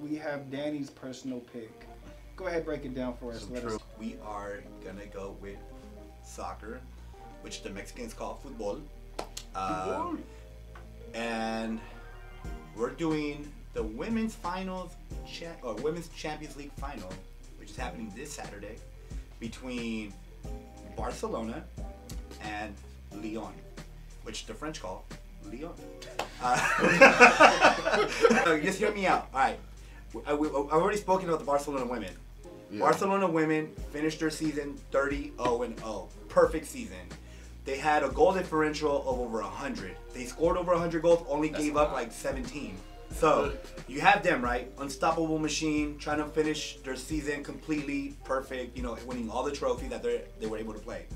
We have Dani's personal pick. Go ahead, break it down for us. Us. We are gonna go with soccer, which the Mexicans call football. Um, and we're doing the women's finals cha- or women's Champions League final, which is happening this Saturday between Barcelona and Lyon, which the French call Lyon. Uh, just hear me out. All right, I, I've already spoken about the Barcelona women. Yeah. Barcelona women finished their season 30 0 and 0. Perfect season. They had a goal differential of over 100. They scored over 100 goals, only That's gave up lot. like 17. So you have them, right? Unstoppable machine, trying to finish their season completely perfect, you know, winning all the trophies that they they were able to play.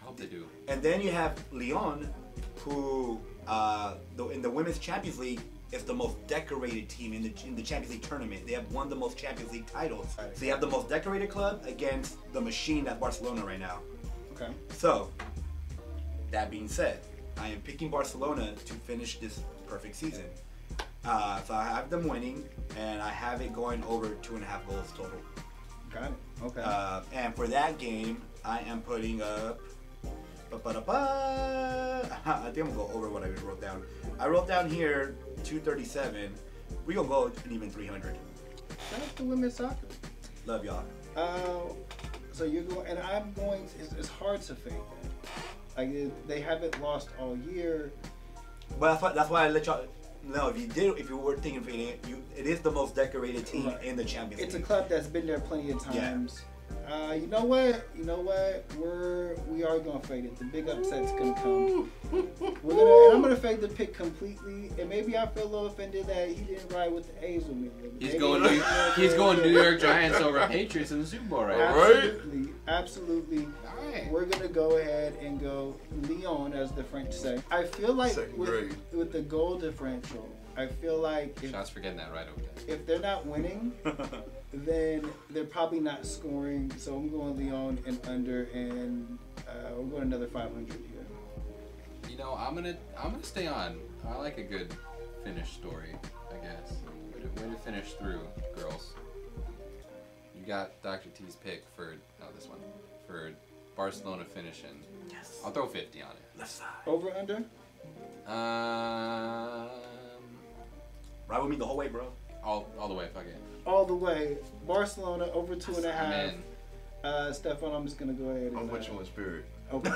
I hope they do. And then you have Lyon, who uh, in the Women's Champions League is the most decorated team in the in the Champions League tournament. They have won the most Champions League titles. So you have the most decorated club against the machine at Barcelona right now. Okay. So that being said, I am picking Barcelona to finish this perfect season. Uh, so I have them winning, and I have it going over two and a half goals total. Got it. Okay. Uh, and for that game, I am putting up. I think I'm gonna go over what I wrote down. I wrote down here 237. We gonna go an even 300. Shout out to women's soccer. Love y'all. Uh, so you're going, and I'm going. It's, it's hard to fade that. Like they haven't lost all year. But that's why, that's why I let y'all know if you did, if you were thinking of fading it, you, it is the most decorated team Right. in the Champions It's a club that's been there plenty of Yeah. Uh, you know what? You know what? We're we are gonna fade it. The big upset's gonna come. We're gonna. And I'm gonna fade the pick completely. And maybe I feel a little offended that he didn't ride with the A's with me. He's Maybe going. he New, didn't he's going. New York Giants over Patriots in the Super Bowl right now. Absolutely, absolutely. All right. We're gonna go ahead and go Leon, as the French say. I feel like Second with, grade. with the goal differential, I feel like if, Shots for getting that right over there. if they're not winning, then they're probably not scoring. So I'm going Leon and under, and uh, we're going another 500 here. You know, I'm gonna I'm gonna stay on. I like a good finish story. I guess. Way to, way to finish through, girls. You got Dr. T's pick for oh this one for Barcelona finishing. yes. I'll throw 50 on it. Left side. Over under? Um, Ride with me the whole way, bro. all all the way. Fuck it. All the way. Barcelona over two and a half. and a I'm half. in. Uh, Stefan, I'm just gonna go ahead and. I'm with uh, you in spirit. Okay.